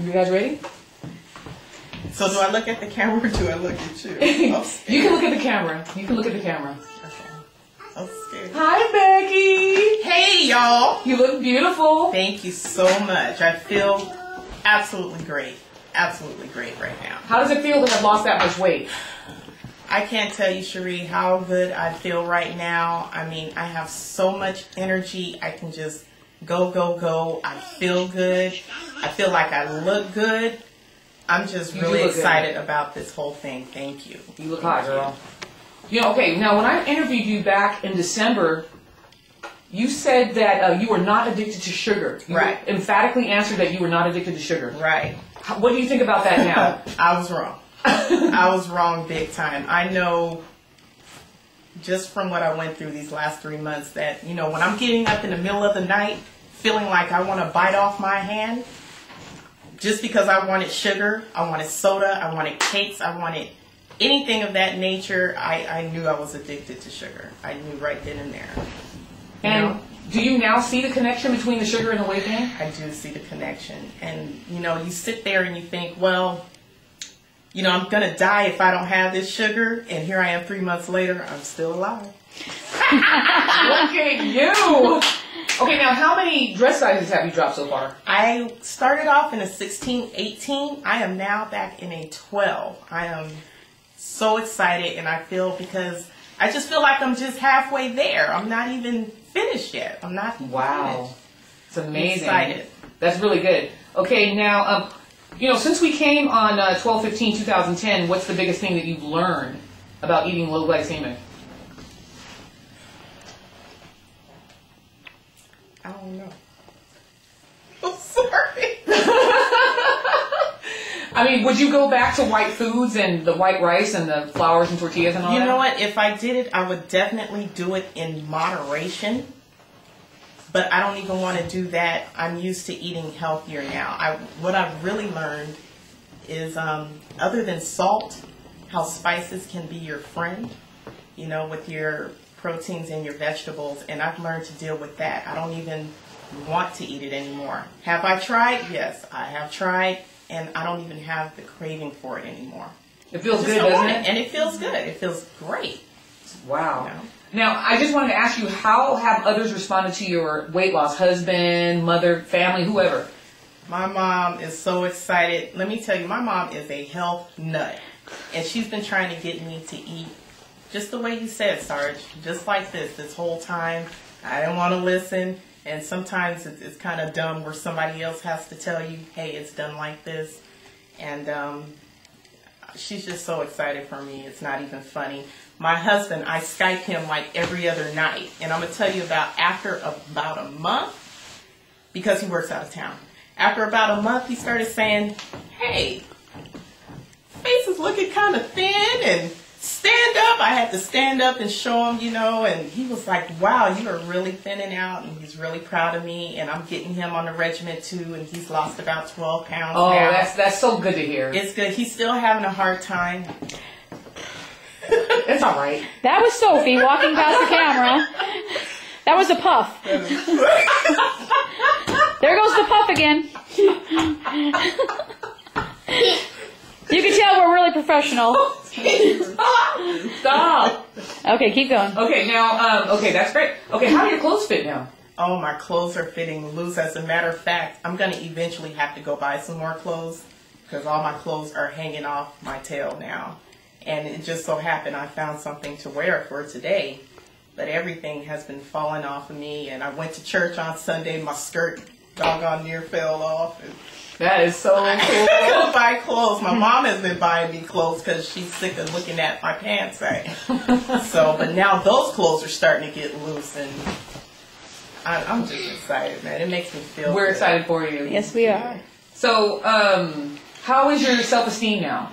You guys ready? So do I look at the camera or do I look at you? You can look at the camera. You can look at the camera. I'm scared. Hi, Becky. Hey, y'all. You look beautiful. Thank you so much. I feel absolutely great. Absolutely great right now. How does it feel to have lost that much weight? I can't tell you, Cherie, how good I feel right now. I mean, I have so much energy. I can just go, go, go. I feel good. I feel like I look good. I'm just You really look good. excited about this whole thing. Thank you. You look hot, girl. You know, okay, now when I interviewed you back in December, you said that uh, you were not addicted to sugar. You Right. emphatically answered that you were not addicted to sugar. Right. How- What do you think about that now? I was wrong. I was wrong big time. I know just from what I went through these last three months that, you know, when I'm getting up in the middle of the night feeling like I want to bite off my hand, just because I wanted sugar, I wanted soda, I wanted cakes, I wanted anything of that nature, I, I knew I was addicted to sugar. I knew right then and there. And know? do you now see the connection between the sugar and the weight gain? I do see the connection. And, you know, you sit there and you think, well, you know, I'm going to die if I don't have this sugar. And here I am three months later, I'm still alive. Look at you! Okay, now how many dress sizes have you dropped so far? I started off in a 16, 18. I am now back in a 12. I am so excited and I feel because I just feel like I'm just halfway there. I'm not even finished yet. I'm not Wow. finished. It's amazing. excited. That's really good. Okay, now, um, you know, since we came on uh, 12 15 2010, what's the biggest thing that you've learned about eating low glycemic? I don't know. I'm sorry. I mean, would you go back to white foods and the white rice and the flours and tortillas and all You that? You know what? If I did it, I would definitely do it in moderation. But I don't even want to do that. I'm used to eating healthier now. I what I've really learned is um, other than salt, how spices can be your friend. You know, with your proteins and your vegetables, and I've learned to deal with that. I don't even want to eat it anymore. Have I tried? Yes, I have tried, and I don't even have the craving for it anymore. It feels good, doesn't want it? And it feels good. It feels great. Wow. Yeah. Now, I just wanted to ask you, how have others responded to your weight loss? Husband, mother, family, whoever? My mom is so excited. Let me tell you, my mom is a health nut. And she's been trying to get me to eat just the way you said, Sarge, just like this, this whole time. I didn't want to listen. And sometimes it's, it's kind of dumb where somebody else has to tell you, hey, it's done like this. And um, she's just so excited for me. It's not even funny. My husband, I Skype him like every other night. And I'm going to tell you about after about a month, because he works out of town. After about a month, he started saying, hey, face is looking kind of thin and stand up. I had to stand up and show him, you know, and he was like, wow, you are really thinning out. And he's really proud of me. And I'm getting him on the regiment too. And he's lost about 12 pounds Oh, now. that's that's so good to hear. it's good. He's still having a hard time. It's all right. That was Sophie walking past the camera. That was a puff. There goes the puff again. You can tell we're really professional. Stop. Okay, keep going. Okay, now, um, okay, that's great. Okay, how do your clothes fit now? Oh, my clothes are fitting loose. As a matter of fact, I'm going to eventually have to go buy some more clothes because all my clothes are hanging off my tail now. And it just so happened I found something to wear for today, but everything has been falling off of me. And I went to church on Sunday. My skirt doggone near fell off. And That is so I cool. couldn't buy clothes. My mom has been buying me clothes because she's sick of looking at my pants. Right? so, but now those clothes are starting to get loose, and I, I'm just excited, man. It makes me feel. We're good. excited for you. Yes, we are. So, um, how is your self-esteem now?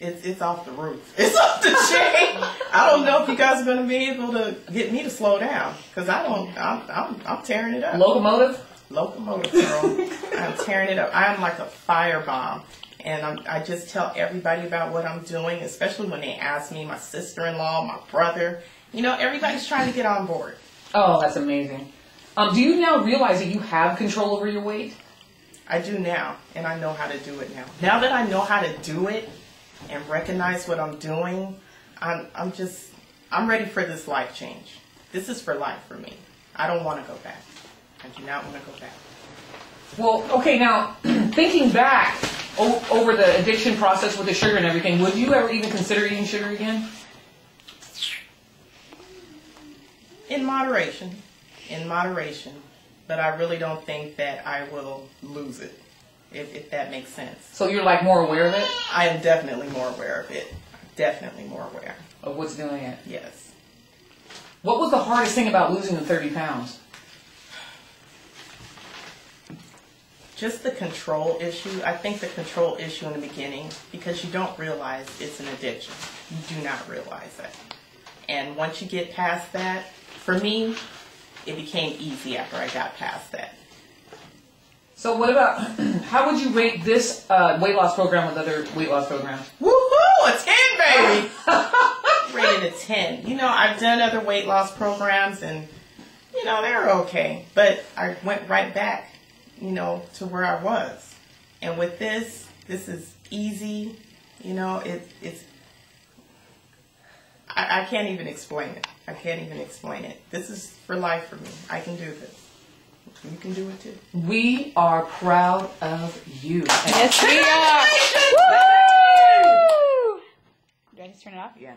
It's it's off the roof. It's off the chain. I don't know if you guys are going to be able to get me to slow down because I don't. I'm, I'm I'm tearing it up. Locomotive? Locomotive girl. I'm tearing it up. I'm like a firebomb. And I'm, I just tell everybody about what I'm doing, especially when they ask me, my sister-in-law, my brother. You know, everybody's trying to get on board. Oh, that's amazing. Um, do you now realize that you have control over your weight? I do now, and I know how to do it now. Now that I know how to do it and recognize what I'm doing, I'm, I'm just, I'm ready for this life change. This is for life for me. I don't want to go back. I do not want to go back. Well, okay, now thinking back o- over the addiction process with the sugar and everything, would you ever even consider eating sugar again? In moderation, in moderation, but I really don't think that I will lose it, if, if that makes sense. So you're like more aware of it, I am definitely more aware of it. Definitely more aware. of what's doing it. Yes. What was the hardest thing about losing the 30 pounds? Just the control issue. I think the control issue in the beginning, because you don't realize it's an addiction. You do not realize it. And once you get past that, for me, it became easy after I got past that. So what about how would you rate this uh, weight loss program with other weight loss programs? Woohoo! A 10, baby! Rated a 10. You know, I've done other weight loss programs and, you know, they're okay. But I went right back, you know, to where I was. And with this, this is easy. You know, it, it's. I, I can't even explain it. I can't even explain it. This is for life for me. I can do this. You can do it too. We are proud of you. Yes, we are. Woo! Did I just turn it off? Yeah.